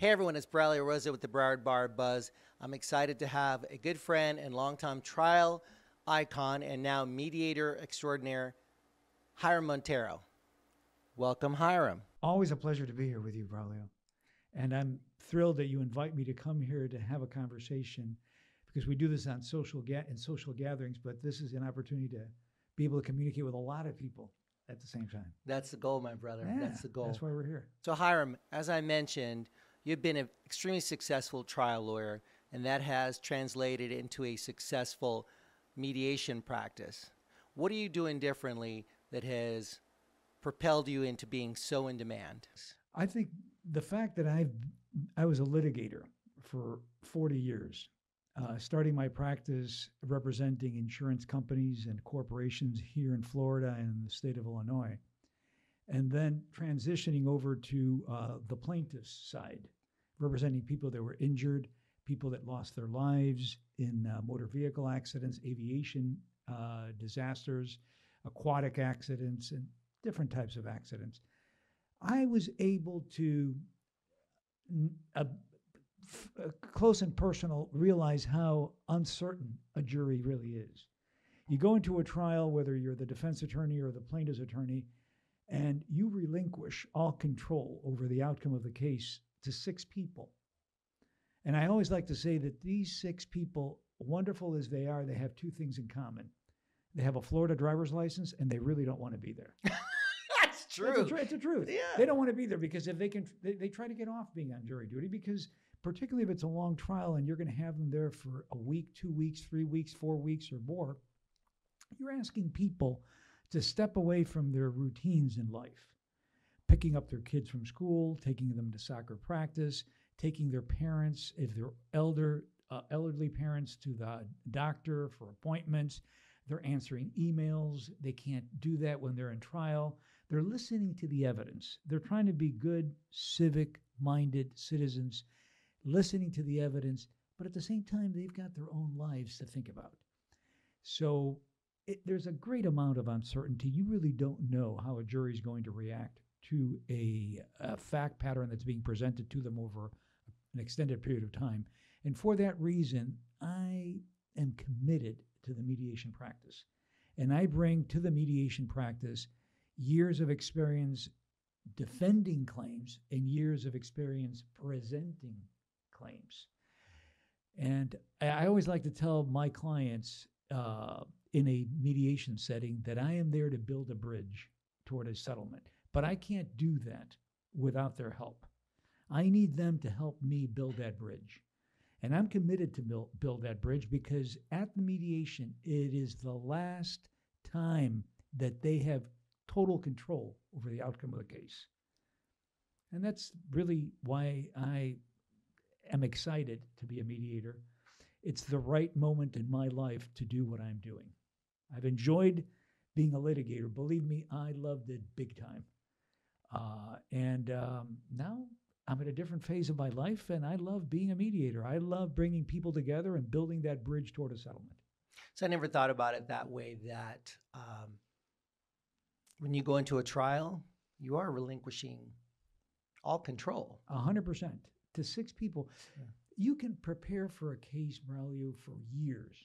Hey everyone, it's Braulio Rosa with the Broward Bar Buzz. I'm excited to have a good friend and longtime trial icon and now mediator extraordinaire, Hyram Montero. Welcome, Hyram. Always a pleasure to be here with you, Braulio. And I'm thrilled that you invite me to come here to have a conversation because we do this on social ga- in social gatherings, but this is an opportunity to be able to communicate with a lot of people at the same time. That's the goal, my brother. Yeah, That's the goal. That's why we're here. So, Hyram, as I mentioned, you've been an extremely successful trial lawyer, and that has translated into a successful mediation practice. What are you doing differently that has propelled you into being so in demand? I think the fact that I've I was a litigator for 40 years, uh, starting my practice representing insurance companies and corporations here in Florida and the state of Illinois, and then transitioning over to uh, the plaintiff's side, representing people that were injured, people that lost their lives in uh, motor vehicle accidents, aviation uh, disasters, aquatic accidents, and different types of accidents. I was able to uh, f- uh, close and personal realize how uncertain a jury really is. You go into a trial, whether you're the defense attorney or the plaintiff's attorney, and you relinquish all control over the outcome of the case to six people. And I always like to say that these six people, wonderful as they are, they have two things in common. They have a Florida driver's license and they really don't want to be there. That's It's the It's the truth. Yeah. They don't want to be there because if they can, they, they try to get off being on jury duty because, particularly if it's a long trial and you're going to have them there for a week, two weeks, three weeks, four weeks, or more, you're asking people to step away from their routines in life, picking up their kids from school, taking them to soccer practice, taking their parents, if they're elder, uh, elderly parents, to the doctor for appointments. They're answering emails. They can't do that when they're in trial. They're listening to the evidence. They're trying to be good, civic minded citizens, listening to the evidence, but at the same time, they've got their own lives to think about. So it, there's a great amount of uncertainty. You really don't know how a jury is going to react to a, a fact pattern that's being presented to them over an extended period of time. And for that reason, I am committed to the mediation practice. And I bring to the mediation practice years of experience defending claims and years of experience presenting claims. And I always like to tell my clients uh, in a mediation setting that I am there to build a bridge toward a settlement, but I can't do that without their help. I need them to help me build that bridge. And I'm committed to build, build that bridge because at the mediation, it is the last time that they have total control over the outcome of the case. And that's really why I am excited to be a mediator. It's the right moment in my life to do what I'm doing. I've enjoyed being a litigator. Believe me, I loved it big time. Uh, and um, now I'm at a different phase of my life, and I love being a mediator. I love bringing people together and building that bridge toward a settlement. So I never thought about it that way that um, when you go into a trial, you are relinquishing all control. A hundred percent to six people. Yeah. You can prepare for a case, Braulio, for years.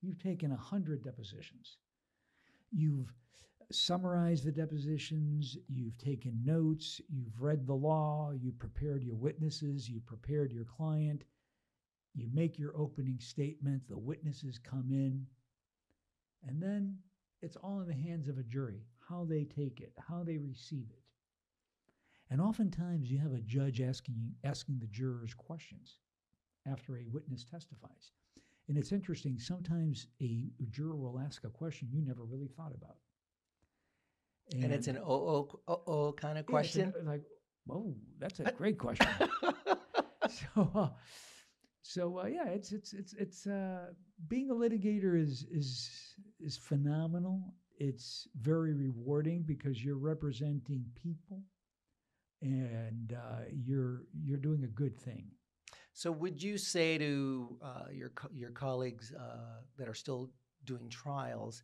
You've taken a hundred depositions. You've summarized the depositions. You've taken notes. You've read the law. You've prepared your witnesses. You've prepared your client. You make your opening statement. The witnesses come in. And then it's all in the hands of a jury how they take it, how they receive it. And oftentimes you have a judge asking asking the jurors questions after a witness testifies. And it's interesting, sometimes a juror will ask a question you never really thought about. And, it's an oh oh oh oh kind of yeah, an- question. like, whoa, that's a great question. so uh, so uh, yeah, it's it's it's it's uh, being a litigator is is is phenomenal. It's very rewarding because you're representing people, and uh, you're you're doing a good thing. so would you say to uh, your co- your colleagues uh, that are still doing trials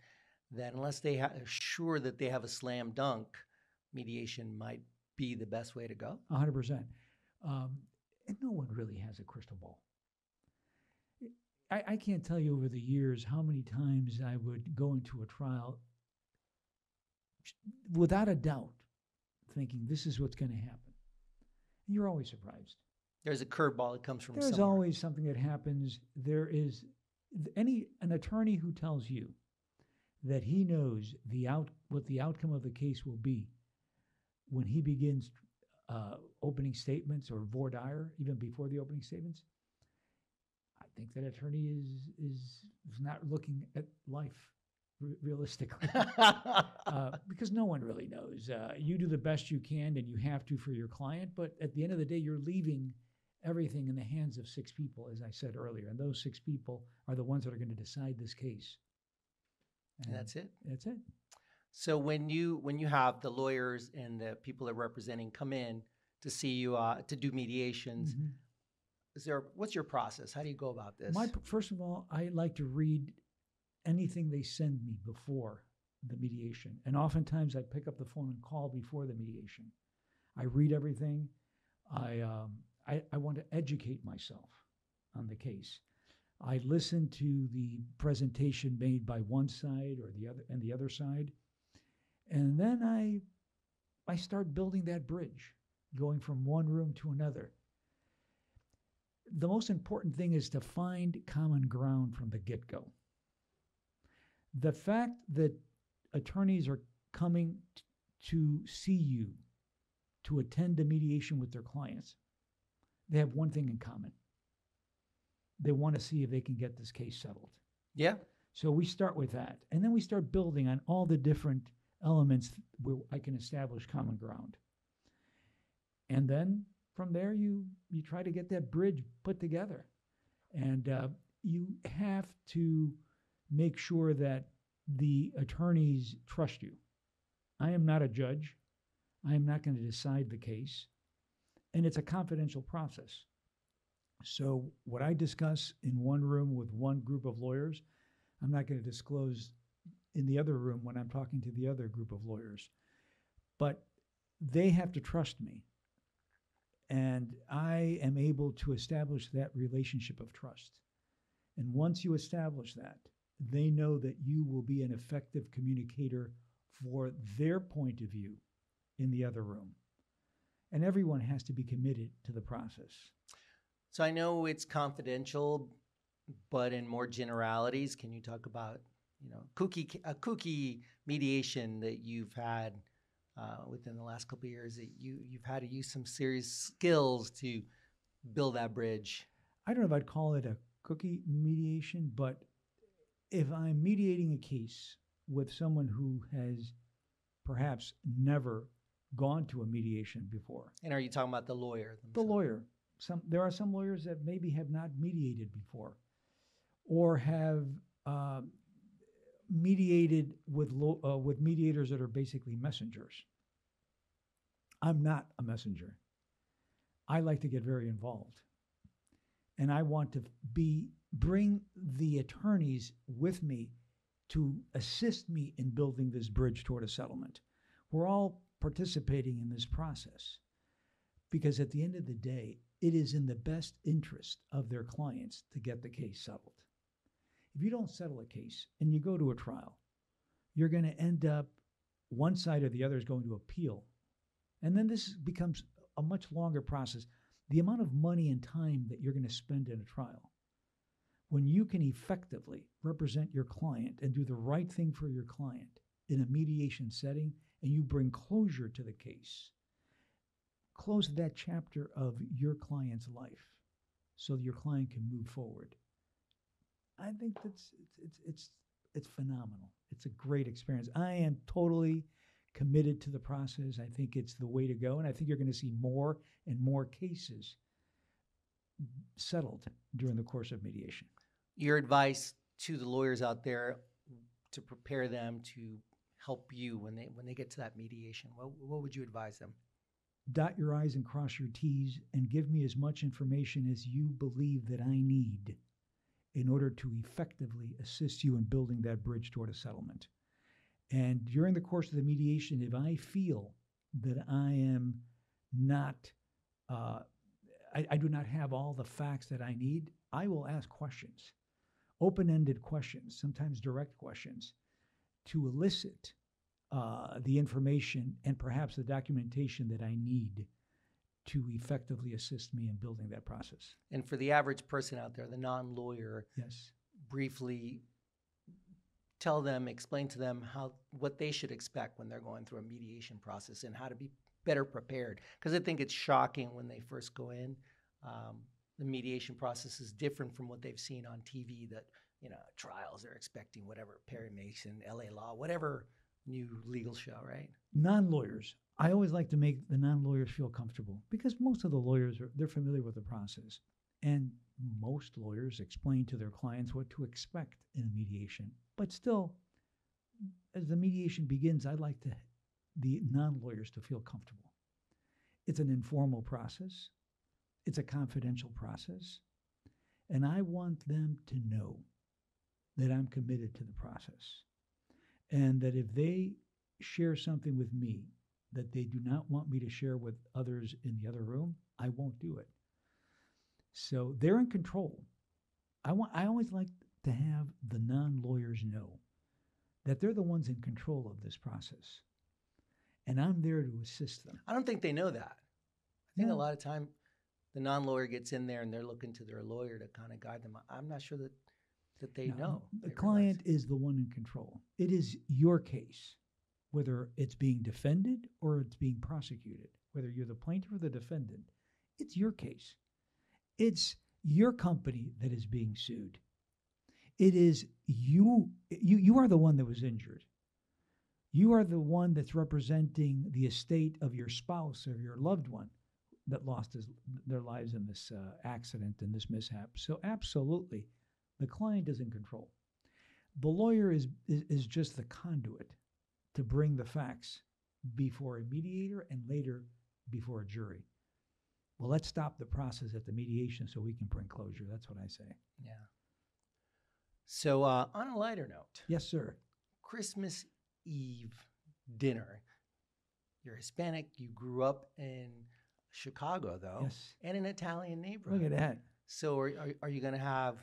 that unless they ha- are sure that they have a slam dunk, mediation might be the best way to go? A hundred percent. Um, and no one really has a crystal ball. I, I can't tell you over the years how many times I would go into a trial without a doubt thinking this is what's going to happen. And you're always surprised. There's a curveball that comes from There's somewhere. always something that happens. There is any an attorney who tells you that he knows the out what the outcome of the case will be when he begins uh, opening statements or voir dire, even before the opening statements. I think that attorney is is, is not looking at life re- realistically. uh, because no one really knows. Uh, you do the best you can, and you have to for your client. But at the end of the day, you're leaving everything in the hands of six people, as I said earlier, and those six people are the ones that are going to decide this case. And that's it. That's it. So when you when you have the lawyers and the people that are representing come in to see you uh, to do mediations, Mhm. is there what's your process? How do you go about this? My first of all, I like to read anything they send me before the mediation, and oftentimes I pick up the phone and call before the mediation. I read everything. I um, I, I want to educate myself on the case. I listen to the presentation made by one side or the other and the other side, and then I I start building that bridge, going from one room to another the most important thing is to find common ground from the get go. The fact that attorneys are coming t- to see you to attend a mediation with their clients, they have one thing in common. They want to see if they can get this case settled. yeah. So we start with that. And then we start building on all the different elements where I can establish common ground. And then from there, you, you try to get that bridge put together. And uh, you have to make sure that the attorneys trust you. I am not a judge. I am not going to decide the case. And it's a confidential process. So, what I discuss in one room with one group of lawyers, I'm not going to disclose in the other room when I'm talking to the other group of lawyers. But they have to trust me. And I am able to establish that relationship of trust. And once you establish that, they know that you will be an effective communicator for their point of view in the other room. And everyone has to be committed to the process. So I know it's confidential, but in more generalities, can you talk about you know kooky a kooky mediation that you've had uh, within the last couple of years that you you've had to use some serious skills to build that bridge? I don't know if I'd call it a cookie mediation, but if I'm mediating a case with someone who has perhaps never gone to a mediation before, And are you talking about the lawyer? the lawyer, some there are some lawyers that maybe have not mediated before, or have uh, mediated with lo- uh, with mediators that are basically messengers. I'm not a messenger. I like to get very involved, and I want to be bring the attorneys with me to assist me in building this bridge toward a settlement. We're all participating in this process because at the end of the day, it is in the best interest of their clients to get the case settled. If you don't settle a case and you go to a trial, you're going to end up one side or the other is going to appeal. And then this becomes a much longer process. The amount of money and time that you're going to spend in a trial, when you can effectively represent your client and do the right thing for your client in a mediation setting, and you bring closure to the case, close that chapter of your client's life so your client can move forward. I think that's it's it's it's, it's phenomenal. It's a great experience. I am totally committed to the process. I think it's the way to go, and I think you're going to see more and more cases settled during the course of mediation. Your advice to the lawyers out there to prepare them to help you when they when they get to that mediation. What what would you advise them? Dot your I's and cross your T's, and give me as much information as you believe that I need in order to effectively assist you in building that bridge toward a settlement. And during the course of the mediation, if I feel that I am not, uh, I, I do not have all the facts that I need, I will ask questions, open ended questions, sometimes direct questions, to elicit uh, the information and perhaps the documentation that I need to effectively assist me in building that process. And for the average person out there, the non lawyer, Yes. briefly tell them, explain to them how what they should expect when they're going through a mediation process and how to be better prepared. Because I think it's shocking when they first go in. Um, the mediation process is different from what they've seen on TV. That you know trials they're expecting whatever Perry Mason, L.A. Law, whatever new legal show, right? non lawyers. I always like to make the non lawyers feel comfortable because most of the lawyers are they're familiar with the process, and most lawyers explain to their clients what to expect in a mediation. But still, as the mediation begins, I'd like to the non lawyers to feel comfortable. It's an informal process. It's a confidential process. And I want them to know that I'm committed to the process. And that if they share something with me that they do not want me to share with others in the other room, I won't do it. So they're in control. I want I always like to have the non-lawyers know that they're the ones in control of this process. And I'm there to assist them. I don't think they know that. I think No. a lot of time the non lawyer gets in there and they're looking to their lawyer to kind of guide them. I'm not sure that that they No, know. The They realize. client is the one in control. It is your case, whether it's being defended or it's being prosecuted, whether you're the plaintiff or the defendant. It's your case. It's your company that is being sued. It is you you you are the one that was injured. You are the one that's representing the estate of your spouse or your loved one that lost his, their lives in this uh, accident and this mishap. So absolutely, the client is in control. The lawyer is, is is just the conduit to bring the facts before a mediator and later before a jury. Well, let's stop the process at the mediation so we can bring closure. That's what I say. Yeah. So uh, on a lighter note, Yes, sir. Christmas Eve dinner. You're Hispanic. You grew up in Chicago, though, Yes. and an Italian neighborhood. Look at that. So are, are, are you going to have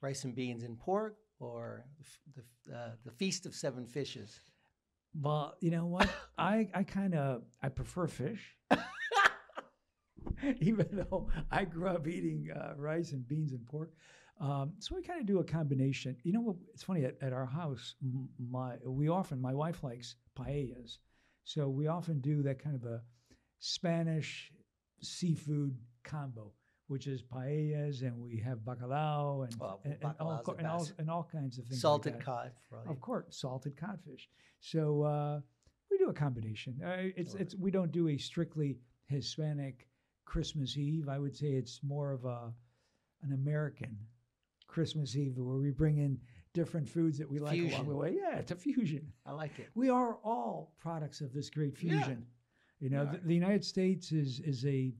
rice and beans and pork, or the the, uh, the feast of seven fishes? Well, you know what? I I kind of I prefer fish. Even though I grew up eating uh, rice and beans and pork, um, so we kind of do a combination. You know what? It's funny at, at our house. My we often my wife likes paellas, so we often do that kind of a Spanish seafood combo, which is paellas, and we have bacalao and Well, and, and all, and, all, and all kinds of things. Salted that. cod. Of course, salted codfish. So uh, we do a combination. Uh, it's Love it's we don't do a strictly Hispanic Christmas Eve. I would say it's more of a an American Christmas Eve where we bring in different foods that we like along the way. Yeah, it's a fusion. I like it. We are all products of this great fusion. Yeah. fusion. You know, the, the United States is is a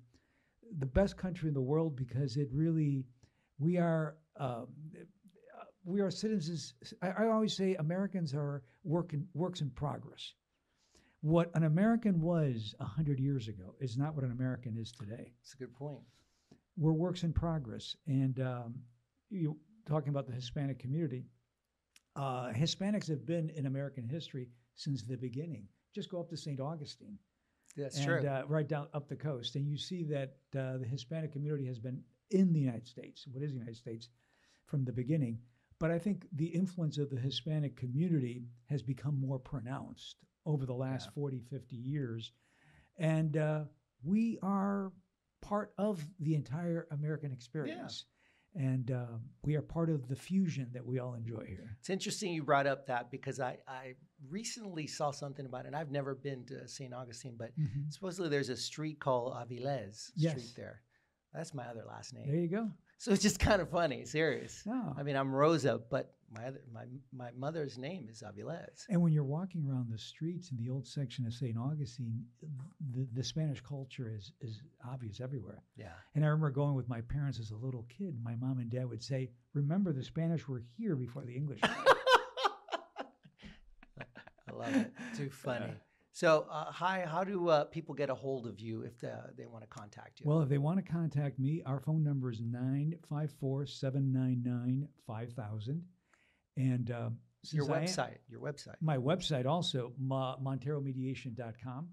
the best country in the world because it really we are um, uh, we are citizens. I, I always say Americans are work in, works in progress. What an American was a hundred years ago is not what an American is today. It's a good point. We're works in progress, and um, you talking about the Hispanic community. Uh, Hispanics have been in American history since the beginning. Just go up to St. Augustine That's and true. Uh, right down up the coast, and you see that uh, the Hispanic community has been in the United States. What is the United States from the beginning? But I think the influence of the Hispanic community has become more pronounced over the last Yeah. 40, 50 years. And uh, we are part of the entire American experience. And um, we are part of the fusion that we all enjoy here. It's interesting you brought up that because I, I recently saw something about it. And I've never been to St. Augustine, but supposedly there's a street called Avilés Yes. Street there. That's my other last name. There you go. So it's just kind of funny, serious. No. I mean, I'm Rosa, but my other, my my mother's name is Avilés. And when you're walking around the streets in the old section of St. Augustine, the, the Spanish culture is, is obvious everywhere. Yeah. And I remember going with my parents as a little kid. My mom and dad would say, Remember, the Spanish were here before the English. I love it. Too funny. So, uh, hi, how do uh, people get a hold of you if the, they want to contact you? Well, if they want to contact me, our phone number is 954 799 5000. And uh, your since I am- website, your website. my website also, Ma- monteromediation.com.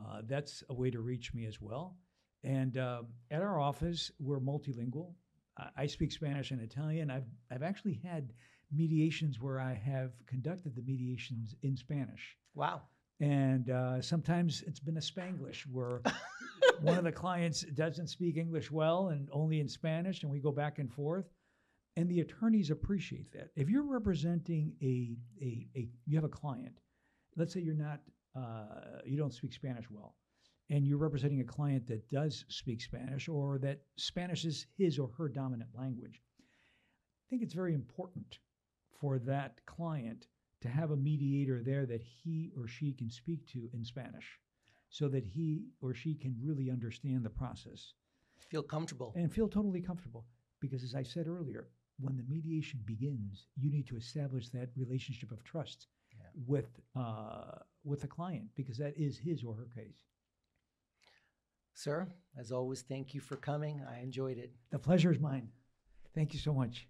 Uh, that's a way to reach me as well. And um at our office, we're multilingual. I, I speak Spanish and Italian. I've, I've actually had mediations where I have conducted the mediations in Spanish. Wow. And uh, sometimes it's been a Spanglish where one of the clients doesn't speak English well and only in Spanish, and we go back and forth. And the attorneys appreciate that. If you're representing a, a, a you have a client, let's say you're not, uh, you don't speak Spanish well, and you're representing a client that does speak Spanish or that Spanish is his or her dominant language, I think it's very important for that client to have a mediator there that he or she can speak to in Spanish so that he or she can really understand the process Feel comfortable. and feel totally comfortable. Because as I said earlier, when the mediation begins, you need to establish that relationship of trust Yeah. with uh, with the client because that is his or her case. Sir, as always, thank you for coming. I enjoyed it. The pleasure is mine. Thank you so much.